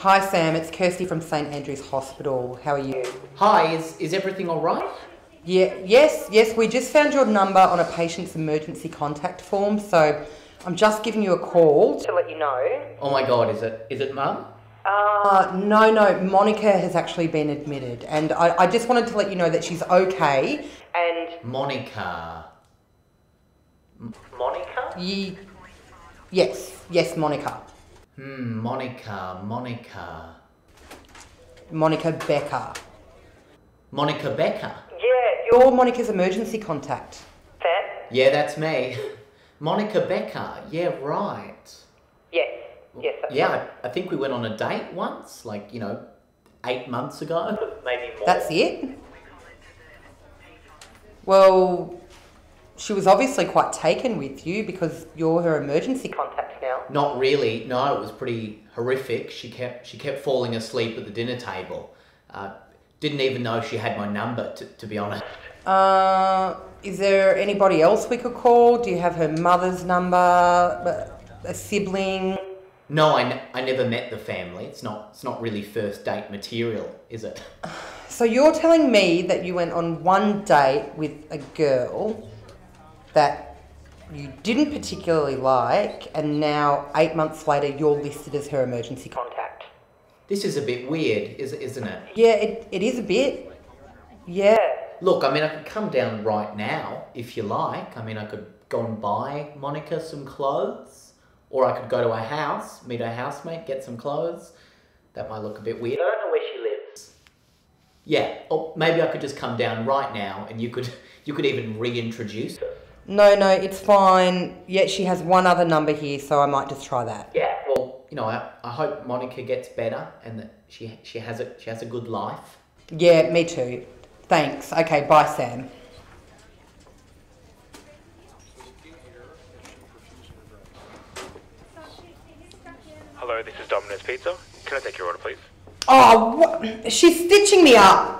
Hi Sam, it's Kirsty from St Andrew's Hospital. How are you? Hi, is, is everything all right? Yeah, yes, yes, we just found your number on a patient's emergency contact form, so I'm just giving you a call to let you know. Oh my god, is it is it mum? Uh, no, no, Monica has actually been admitted, and I, I just wanted to let you know that she's okay. And Monica. M- Monica? ye, yes, yes, Monica, Hmm, Monica, Monica. Monica Becker. Monica Becker. Yeah, you're Monica's emergency contact. Sam? Yeah, that's me. Monica Becker. Yeah, right. Yes, yes. Yeah, I, I think we went on a date once, like, you know, eight months ago. Maybe more. That's it? Well, she was obviously quite taken with you because you're her emergency contact now. Not really. No, it was pretty horrific. She kept she kept falling asleep at the dinner table. Uh, didn't even know she had my number, to, to be honest. Uh, is there anybody else we could call? Do you have her mother's number? A sibling? No, I, n- I never met the family. It's not it's not really first date material, is it? So you're telling me that you went on one date with a girl that you didn't particularly like, and now eight months later you're listed as her emergency contact? This is a bit weird, is, isn't it? Yeah, it, it is a bit. Yeah. Look, I mean, I could come down right now if you like. I mean, I could go and buy Monica some clothes, or I could go to her house, meet her housemate, get some clothes. That might look a bit weird. I don't know where she lives. Yeah, or maybe I could just come down right now, and you could you could even reintroduce her. No, no, it's fine. Yet she has one other number here, so I might just try that. Yeah. Well, you know, I, I hope Monica gets better and that she she has a she has a good life. Yeah, me too. Thanks. Okay, bye, Sam. Hello, this is Domino's Pizza. Can I take your order, please? Oh, what? she's stitching me up.